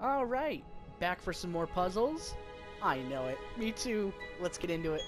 All right, back for some more puzzles? I know it. Me too. Let's get into it.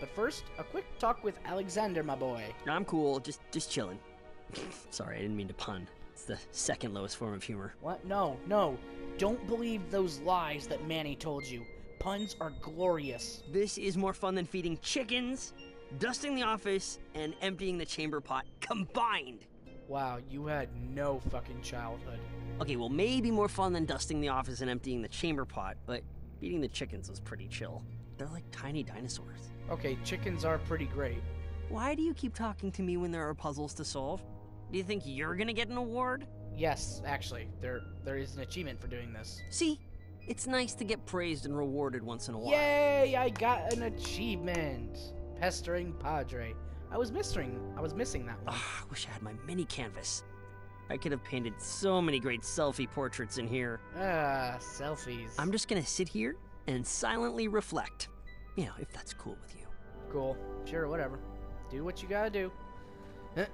But first, a quick talk with Alexander, my boy. I'm cool, just just chilling. Sorry, I didn't mean to pun. It's the second lowest form of humor. What? No, no. Don't believe those lies that Manny told you. Puns are glorious. This is more fun than feeding chickens, dusting the office, and emptying the chamber pot combined. Wow, you had no fucking childhood. Okay, well, maybe more fun than dusting the office and emptying the chamber pot, but feeding the chickens was pretty chill. They're like tiny dinosaurs. Okay, chickens are pretty great. Why do you keep talking to me when there are puzzles to solve? Do you think you're gonna get an award? Yes, actually, there there is an achievement for doing this. See, it's nice to get praised and rewarded once in a while. Yay! I got an achievement. Pestering Padre. I was missing. I was missing that one. Ah, I wish I had my mini canvas. I could have painted so many great selfie portraits in here. Ah, selfies. I'm just gonna sit here and silently reflect. You know, if that's cool with you. cool. Sure, whatever. Do what you gotta do.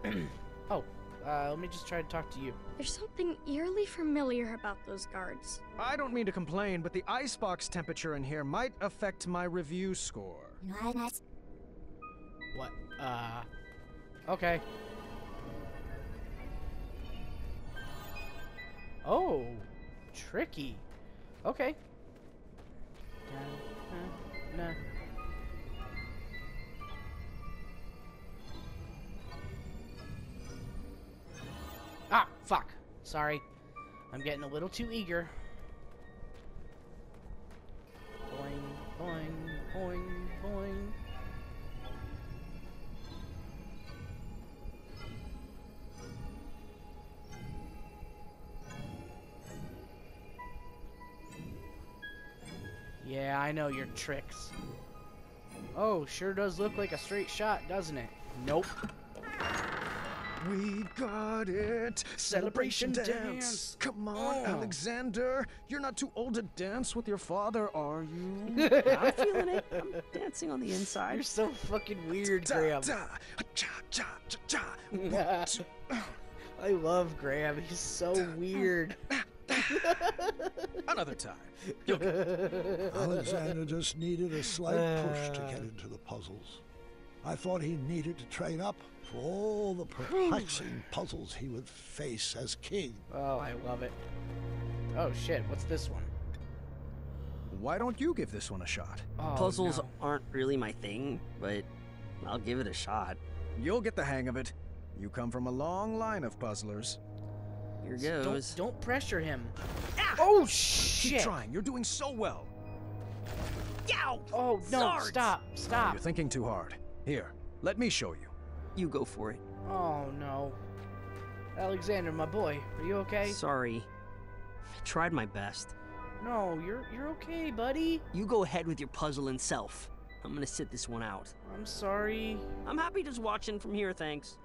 oh, uh, let me just try to talk to you. There's something eerily familiar about those guards. I don't mean to complain, but the icebox temperature in here might affect my review score. What? Uh. Okay. Oh, tricky. Okay. Da, na, na. Ah, fuck. Sorry. I'm getting a little too eager. Tricks. Oh, sure does look like a straight shot, doesn't it? Nope. We've got it! Celebration dance. Come on, Oh. Alexander! You're not too old to dance with your father, are you? I'm feeling it. I'm dancing on the inside. You're so fucking weird, Da, Graham. da, cha, cha, cha, cha. Uh. I love Graham. He's so weird. Ah. Another time. Alexander just needed a slight push to get uh. into the puzzles. I thought he needed to train up for all the perplexing puzzles he would face as king. Oh, I love it. Oh shit, what's this one? Why don't you give this one a shot? Oh, Puzzles no. aren't really my thing, but I'll give it a shot. You'll get the hang of it. You come from a long line of puzzlers. Here Don't, don't pressure him. Ah! Oh shit! Keep trying. You're doing so well. Yow! Oh no! Zards! Stop! Stop! You're thinking too hard. Here, let me show you. You go for it. Oh no! Alexander, my boy, are you okay? Sorry. I tried my best. No, you're you're okay, buddy. You go ahead with your puzzling self. I'm gonna sit this one out. I'm sorry. I'm happy just watching from here, thanks.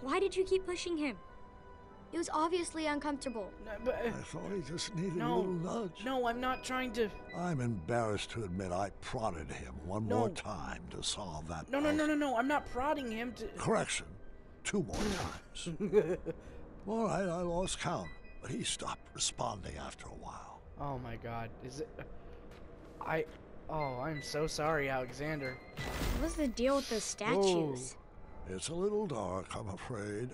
Why did you keep pushing him? It was obviously uncomfortable. No, but, I thought he just needed No, a little nudge. no, I'm not trying to. I'm embarrassed to admit I prodded him one No. more time to solve that No, no, no, no, no. I'm not prodding him to. Correction. Two more times. All right, I lost count, but he stopped responding after a while. Oh my God! Is it? I. Oh, I'm so sorry, Alexander. What was the deal with the statues? It's a little dark, I'm afraid.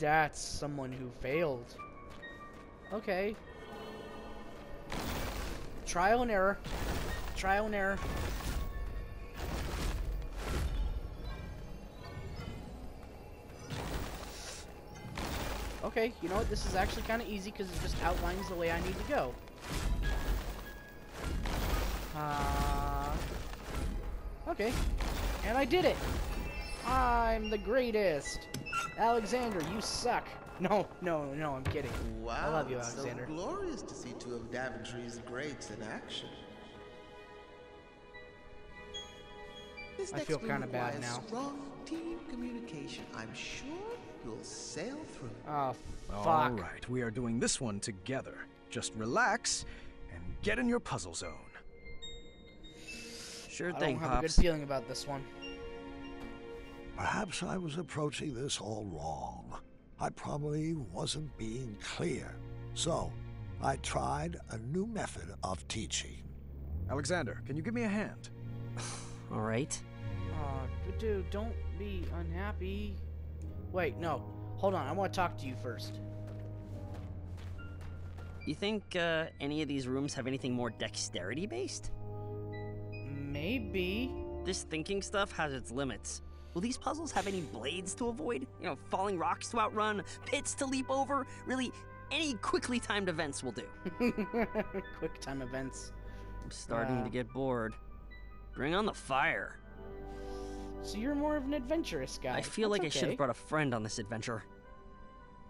That's someone who failed. Okay. Trial and error. Trial and error. Okay, you know what? This is actually kind of easy because it just outlines the way I need to go. Uh, okay. And I did it! I'm the greatest! Alexander, you suck! No, no, no, I'm kidding. Wow, I love you, it's Alexander. So glorious to see two of Daventry's greats in action. This I feel kinda bad requires now. Strong team communication. I'm sure you'll sail through. Oh, All fuck. right, we are doing this one together. Just relax and get in your puzzle zone. Sure I thing, don't have a good feeling about this one. Perhaps I was approaching this all wrong. I probably wasn't being clear. So, I tried a new method of teaching. Alexander, can you give me a hand? All right. Aw, d- dude, don't be unhappy. Wait, no. Hold on, I want to talk to you first. You think uh, any of these rooms have anything more dexterity based? Maybe. This thinking stuff has its limits. Will these puzzles have any blades to avoid? You know, falling rocks to outrun, pits to leap over? Really, any quickly timed events will do. Quick time events. I'm starting Yeah. to get bored. Bring on the fire. So you're more of an adventurous guy. I feel That's like I should have brought a friend on this adventure.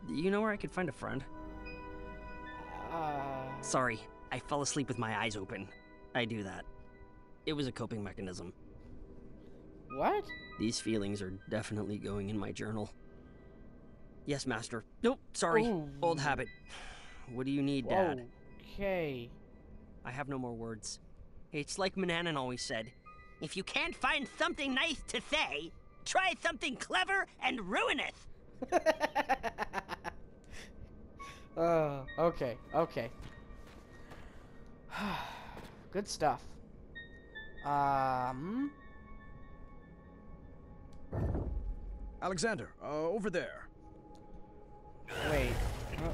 You know where I could find a friend? Uh, Sorry, I fell asleep with my eyes open. I do that. It was a coping mechanism. What? These feelings are definitely going in my journal. Yes, Master. Nope, sorry. Ooh. Old habit. What do you need, Dad? Okay. I have no more words. It's like Manannan always said if you can't find something nice to say, try something clever and ruineth. uh, okay, okay. Good stuff. Um, Alexander, uh, over there. wait. Uh,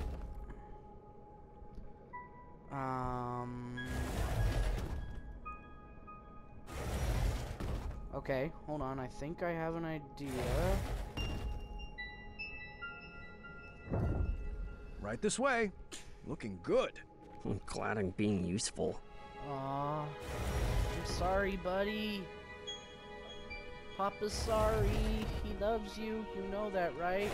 Um. Okay, hold on. I think I have an idea. Right this way. Looking good. I'm glad I'm being useful. Aw. I'm sorry, buddy. Papa's sorry. He loves you. You know that, right?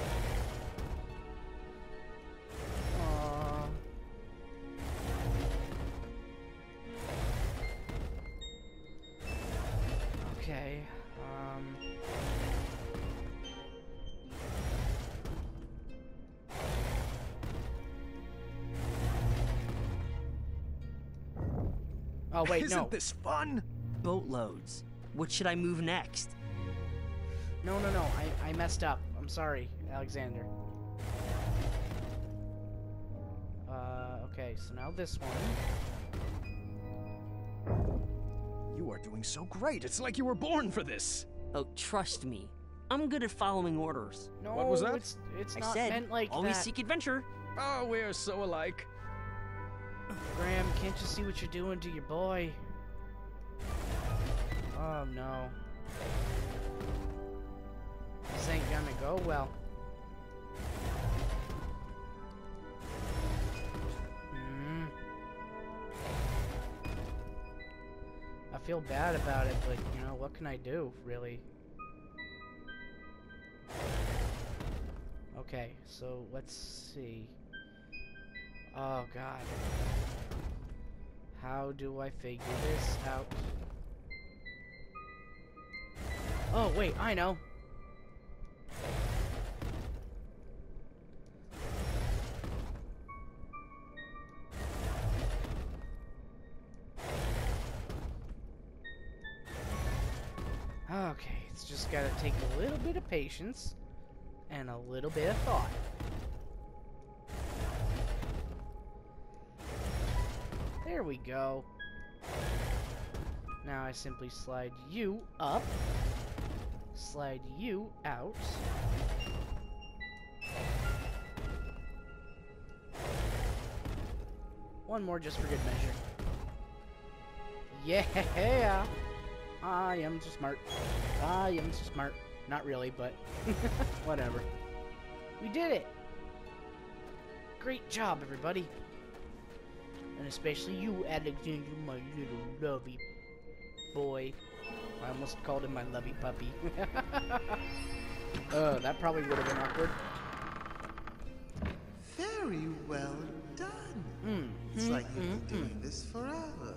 Okay. Um. Oh wait, Isn't no. this fun? Boatloads. What should I move next? No, no, no. I, I messed up. I'm sorry, Alexander. Uh, okay, so now this one. You are doing so great. It's like you were born for this. Oh, trust me. I'm good at following orders. No, What was that? it's it's I not said, meant like always that. seek adventure. Oh, we're so alike. Graham, can't you see what you're doing to your boy? Oh no. This ain't gonna go well. Hmm. I feel bad about it, but you know, what can I do, really? Okay, so let's see. Oh god. How do I figure this out? Oh, wait, I know. Take a little bit of patience and a little bit of thought. There we go. Now I simply slide you up, slide you out. One more just for good measure. Yeah! I am so smart. I am so smart. Not really, but whatever. We did it! Great job, everybody. And especially you, Alexander, my little lovey boy. I almost called him my lovey puppy. uh, that probably would have been awkward. Very well done. Mm. It's mm, like you've mm, been mm. doing this forever.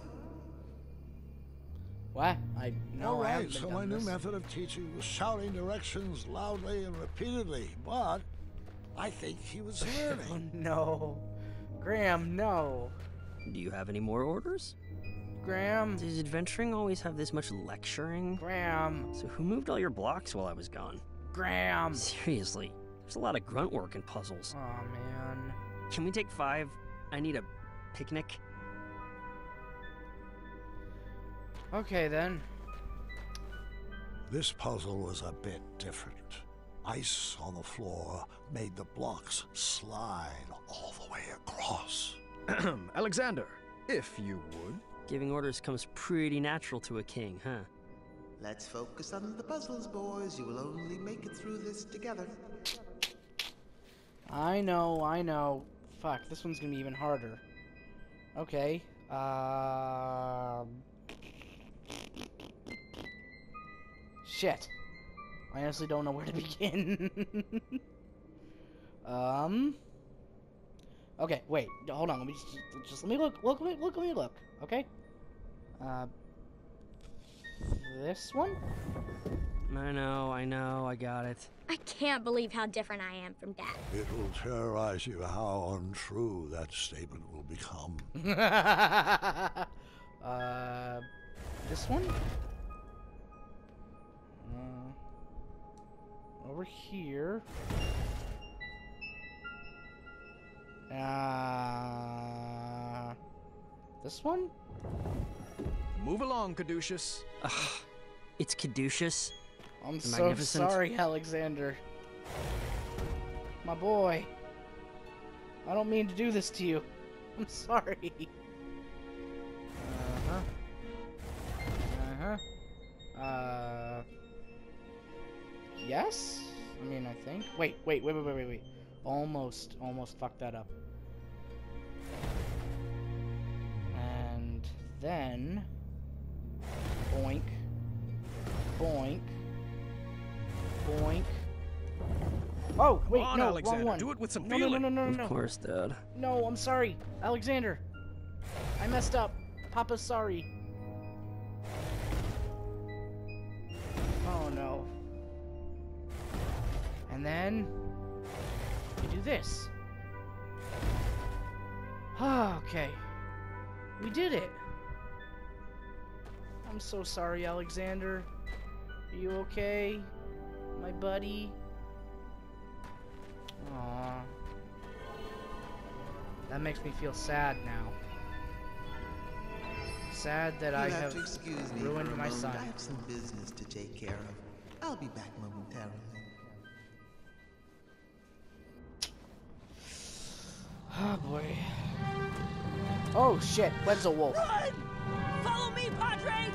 What? I no, All I right, so done my new method of teaching was shouting directions loudly and repeatedly, but I think he was Oh no, Graham, no, Do you have any more orders? Graham, Does adventuring always have this much lecturing? Graham, So who moved all your blocks while I was gone? Graham. Seriously, there's a lot of grunt work in puzzles. Oh man. Can we take five? I need a picnic. Okay then. This puzzle was a bit different. Ice on the floor made the blocks slide all the way across. Alexander, if you would. Giving orders comes pretty natural to a king, huh? Let's focus on the puzzles, boys. You will only make it through this together. I know, I know. Fuck, this one's gonna be even harder. Okay. Um. Shit. I honestly don't know where to begin. um. Okay, wait. Hold on. Let me just, just let me look. Look. Look. Look. Let me look. Okay. Uh. This one. I know, I know, I got it. I can't believe how different I am from Dad. It will terrorize you how untrue that statement will become. uh, this one? Over here. Uh, this one? Move along, Caduceus. Ugh, it's Caduceus. I'm The so Magnificent. sorry, Alexander. My boy. I don't mean to do this to you. I'm sorry. Uh-huh. Uh-huh. Uh... Yes? I mean, I think. Wait, wait, wait, wait, wait, wait, wait. Almost, almost fucked that up. And then... Boink. Boink. Boink. Oh, wait, on, no, Alexander, wrong one. do it with some no, no, no, feeling. no, no, no, Of course, Dad. No, I'm sorry. Alexander. I messed up. Papa's sorry. And then you do this. Ah, okay. We did it. I'm so sorry, Alexander. Are you okay? My buddy? Aww. That makes me feel sad now. Sad that I You'll have to excuse me ruined my moment. son. I have some business to take care of. I'll be back momentarily. Oh boy. Oh shit, Wenzel Wolf. Run! Follow me, Padre!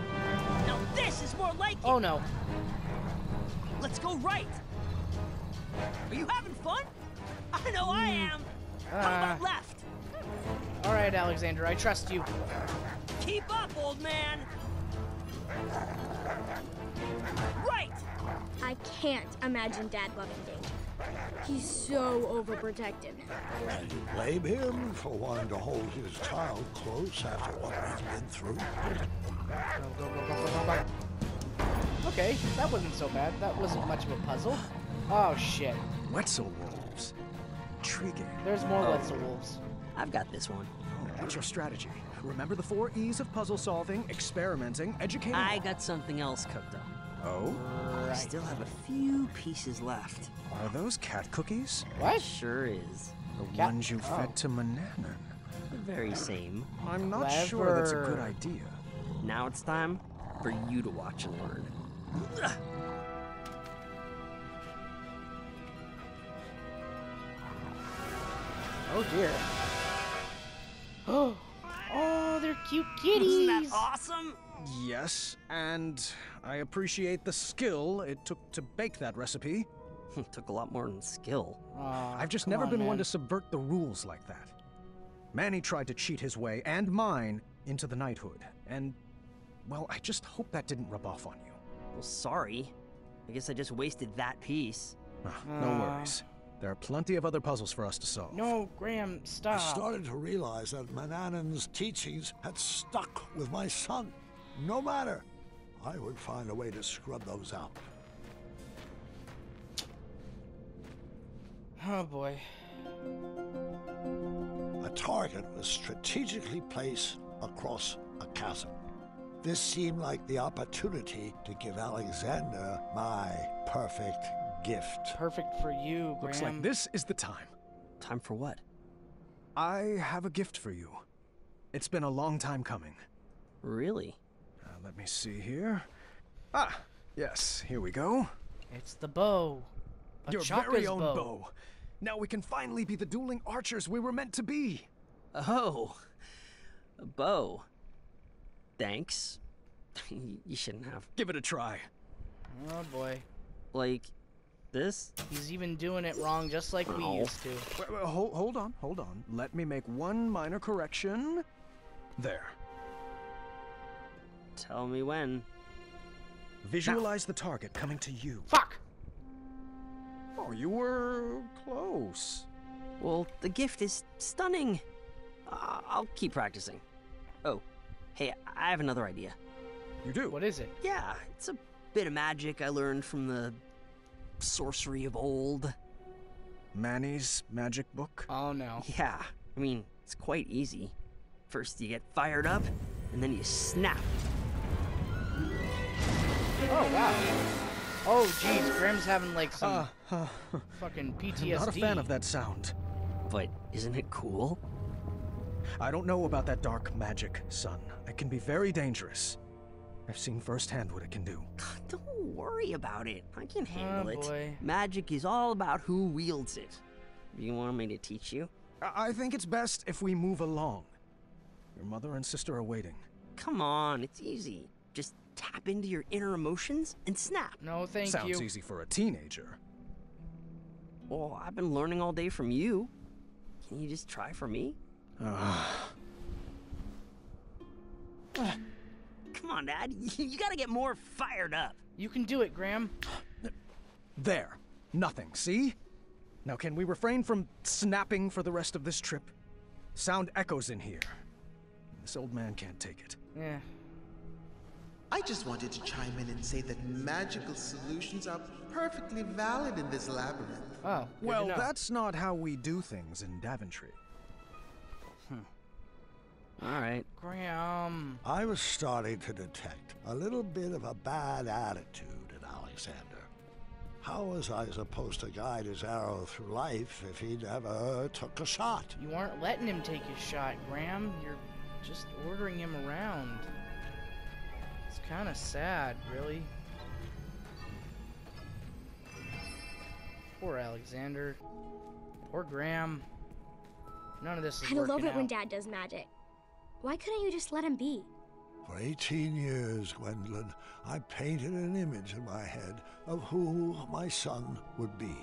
Now this is more like it! Oh no. Let's go right! Are you having fun? I know I am! How Ah. about left? Alright, Alexander, I trust you. Keep up, old man! Right! I can't imagine Dad loving danger. He's so overprotective. Can you blame him for wanting to hold his child close after what we've been through? Go, go, go, go, go, go, go. Okay, that wasn't so bad. That wasn't much of a puzzle. Oh shit. Wetzel wolves. Intriguing. There's more Oh. Wetzel Wolves. I've got this one. Oh, what's your strategy? Remember the four E's of puzzle solving, experimenting, educating. I got something else cooked up. Oh? I still have a few pieces left. Are those cat cookies? What? Sure is. The Cat- ones you oh. fed to Manannan? The very same. I'm not sure that's a good idea. Now it's time for you to watch and learn. Oh dear. Oh. Oh, they're cute kitties. Isn't that awesome? Yes, and I appreciate the skill it took to bake that recipe. Took a lot more than skill. Aw, I've just never on, been one to subvert the rules like that. Manny tried to cheat his way, and mine, into the knighthood. And, well, I just hope that didn't rub off on you. Well, sorry. I guess I just wasted that piece. Ah, no Uh. worries. There are plenty of other puzzles for us to solve. No, Graham, stop. I started to realize that Manannan's teachings had stuck with my son. No matter, I would find a way to scrub those out. Oh boy. A target was strategically placed across a chasm. This seemed like the opportunity to give Alexander my perfect gift. Perfect for you, Graham. Looks like this is the time. Time for what? I have a gift for you. It's been a long time coming. Really? Uh, let me see here. Ah, yes, here we go. It's the bow. A Your Chaka's very own bow. bow. Now we can finally be the dueling archers we were meant to be. Oh, a bow. Thanks. you shouldn't have. Give it a try. Oh boy. Like, this? He's even doing it wrong just like we used to. Wait, wait, hold, hold on, hold on. Let me make one minor correction. There. Tell me when. Visualize the target coming to you. Fuck! Oh, you were close. Well, the gift is stunning. Uh, I'll keep practicing. Oh, hey, I have another idea. You do. What is it? Yeah, it's a bit of magic I learned from the sorcery of old. Manny's magic book? Oh no. Yeah, I mean, it's quite easy. First, you get fired up, and then you snap. Oh wow. Oh jeez, Graham's having like some Uh, fucking PTSD. I'm not a fan of that sound. But isn't it cool? I don't know about that dark magic, son. It can be very dangerous. I've seen firsthand what it can do. Don't worry about it. I can handle it. Oh, boy. Magic is all about who wields it. Do you want me to teach you? I I think it's best if we move along. Your mother and sister are waiting. Come on, it's easy. Just tap into your inner emotions and snap. No, thank Sounds you. easy for a teenager. Well, I've been learning all day from you. Can you just try for me? Come on, Dad. You gotta get more fired up. You can do it, Graham. There. Nothing, see? Now, can we refrain from snapping for the rest of this trip? Sound echoes in here. This old man can't take it. Yeah. I just wanted to chime in and say that magical solutions are perfectly valid in this labyrinth. Oh. good Well, know. that's not how we do things in Daventry. Hmm. All right. Graham. I was starting to detect a little bit of a bad attitude in Alexander. How was I supposed to guide his arrow through life if he never took a shot? You aren't letting him take his shot, Graham. You're just ordering him around. It's kind of sad, really. Poor Alexander. Poor Graham. None of this is I working love it when. Dad does magic. Why couldn't you just let him be? For 18 years, Gwendolyn, I painted an image in my head of who my son would be.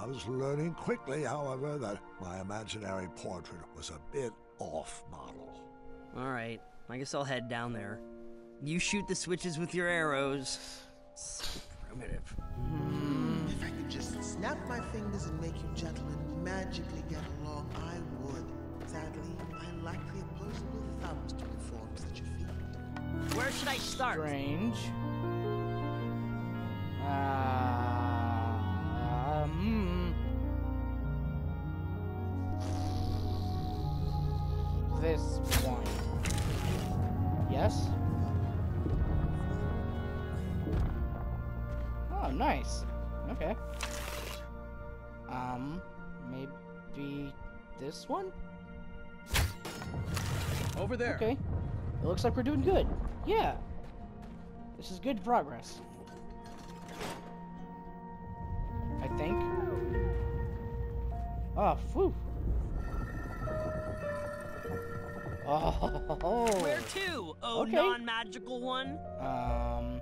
I was learning quickly, however, that my imaginary portrait was a bit off model. All right. I guess I'll head down there. You shoot the switches with your arrows. So primitive. If I could just snap my fingers and make you gentlemen magically get along, I would. Sadly, I lack the opposable thumbs to perform such a feat. Where should I start? Strange. Um. This one. Yes? Okay. Um, maybe this one? Over there. Okay. It looks like we're doing good. Yeah. This is good progress. I think. Oh, phew. Oh. Where to? Oh, Okay. non-magical one. Um.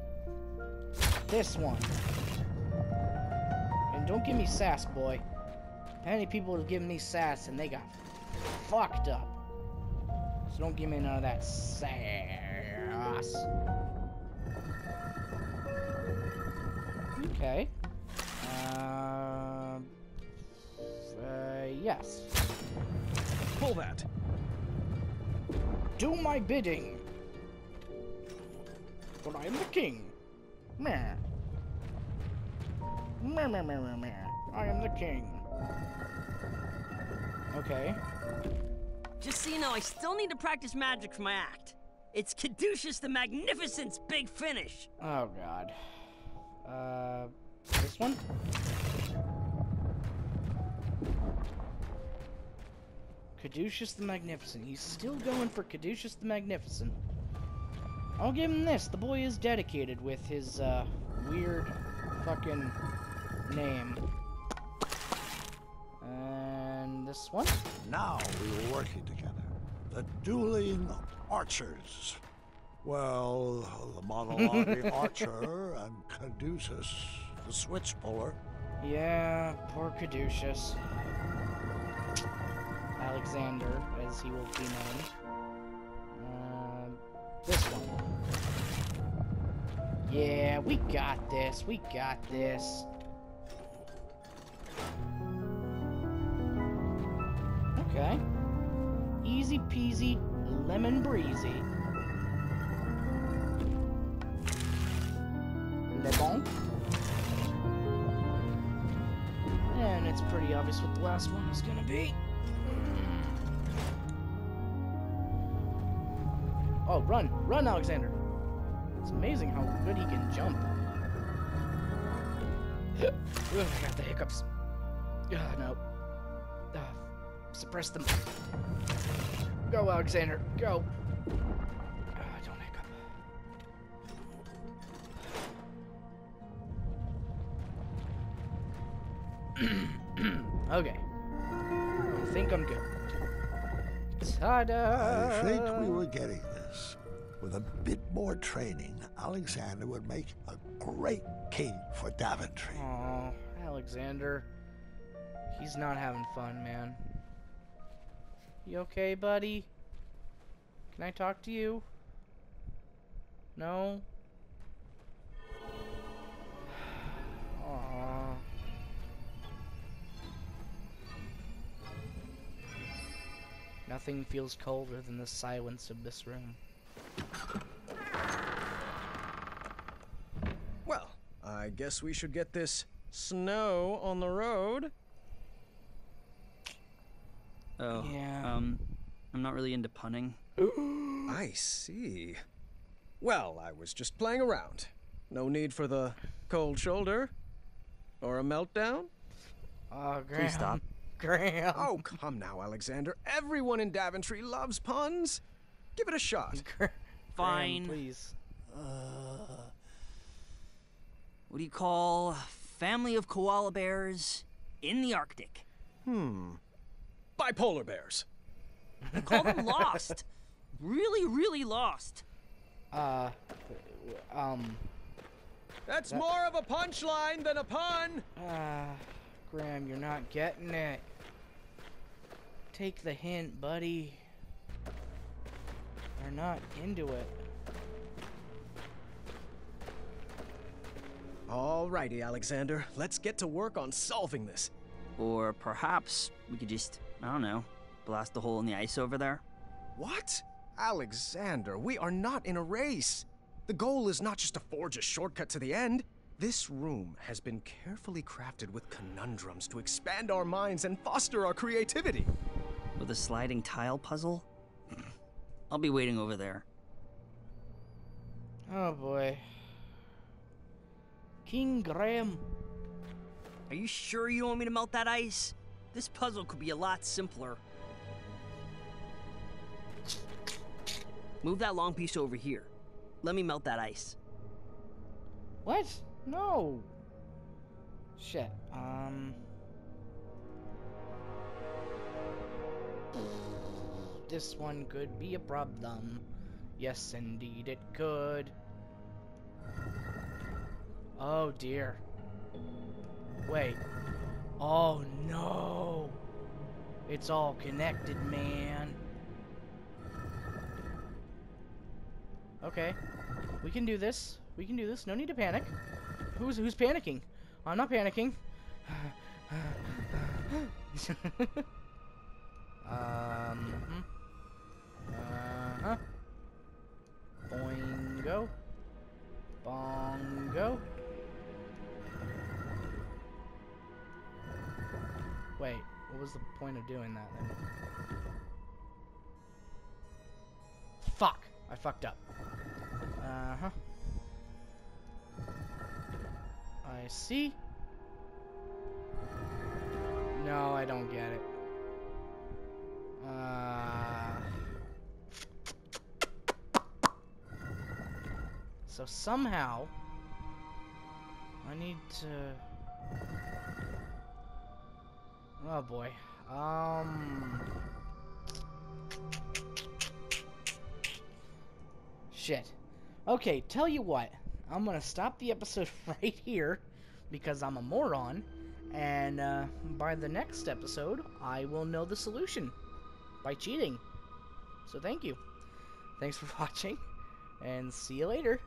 This one. Don't give me sass, boy. Many people have given me sass and they got fucked up. So don't give me none of that sass. Okay. Um. Uh, yes. Pull that. Do my bidding. For I am the king. Meh. Meh, meh, meh, meh, meh. I am the king. Okay. Just so you know, I still need to practice magic for my act. It's Caduceus the Magnificent's big finish. Oh god. Uh, this one? Caduceus the Magnificent. He's still going for Caduceus the Magnificent. I'll give him this. The boy is dedicated with his uh, weird fucking name. And this one? Now we were working together. The dueling archers. Well, the monologue archer and Caduceus, the switch puller. Yeah, poor Caduceus. Alexander, as he will be known. Uh, this one. Yeah, we got this. We got this. Okay. Easy peasy, lemon breezy. Le bon. And it's pretty obvious what the last one is gonna be. Oh, run! Run, Alexander! It's amazing how good he can jump. Ugh, I got the hiccups. Ugh, no. Ugh, suppress them. Go, Alexander, go! Ugh, don't hiccup. okay. I think I'm good. Ta-da! I think we were getting this. With a bit more training, Alexander would make a great king for Daventry. Aw, Alexander. He's not having fun, man. You okay, buddy? Can I talk to you? No? Aww. Nothing feels colder than the silence of this room. Well, I guess we should get this snow on the road. Oh, Yeah. um, I'm not really into punning. I see. Well, I was just playing around. No need for the cold shoulder or a meltdown. Oh, Graham. Please stop. Graham. Oh, come now, Alexander. Everyone in Daventry loves puns. Give it a shot. Graham, Fine. please. What do you call family of koala bears in the Arctic? Bipolar bears. Call them lost. Really, really lost. Uh, um, That's more of a punchline than a pun. uh, Graham, you're not getting it. Take the hint, buddy. They're not into it. Alrighty, Alexander. Let's get to work on solving this. Or perhaps we could just, I don't know, blast a hole in the ice over there. What? Alexander, we are not in a race. The goal is not just to forge a shortcut to the end. This room has been carefully crafted with conundrums to expand our minds and foster our creativity. With a sliding tile puzzle? Hmm. I'll be waiting over there. Oh boy. King Graham. Are you sure you want me to melt that ice? This puzzle could be a lot simpler. Move that long piece over here. Let me melt that ice. What? No. Shit. Um. This one could be a problem. Yes, indeed, it could. Oh dear. Wait. Oh no. It's all connected, man. Okay. We can do this. We can do this. No need to panic. Who's who's panicking? I'm not panicking. um. hmm. Uh huh. Boingo. was the point of doing that then? Fuck! I fucked up. Uh-huh. I see. No, I don't get it. Uh... So somehow... I need to... Oh boy. Um. Shit. Okay, tell you what. I'm gonna stop the episode right here because I'm a moron. And uh, by the next episode, I will know the solution by cheating. So thank you. Thanks for watching, and see you later.